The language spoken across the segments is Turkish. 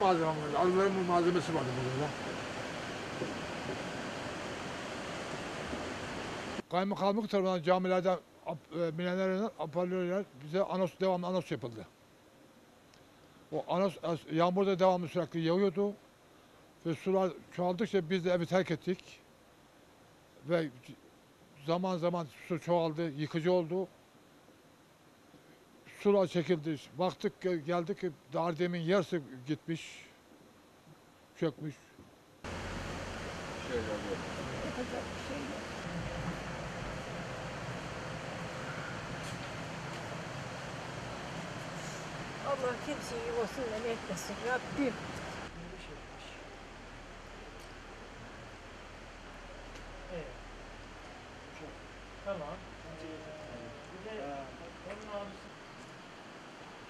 malzeme var. Arıların malzemesi vardı burada. Kaymakamlık tarafından camilerden e, minarelerin hoparlörler bize anons devamlı anons yapıldı. O anons as- yağmurda devamlı sürekli yağıyordu ve sular çoğaldıkça biz de evi terk ettik ve zaman zaman su çoğaldı, yıkıcı oldu. Sular çekildi. Baktık ge- geldik ki Dardemin yarısı gitmiş, çökmüş. Şey. Allah kimseyi yuvasından etmesin Rabbim. Evet. Tamam. Bir de onun abisi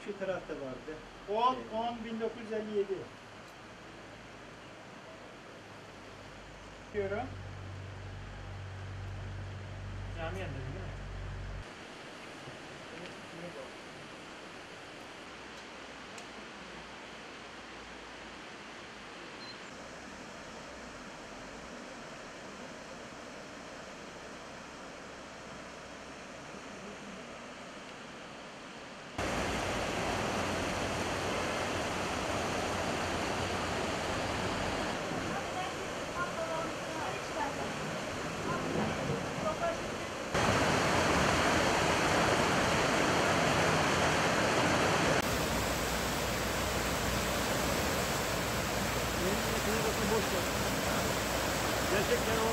Şu tarafta vardı. 10 10 1957. Diyorum. Cami yanında değil mi? Gerçekten o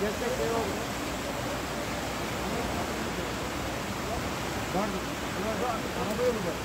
Gerçekten o Var mı? Burada araba yolu var.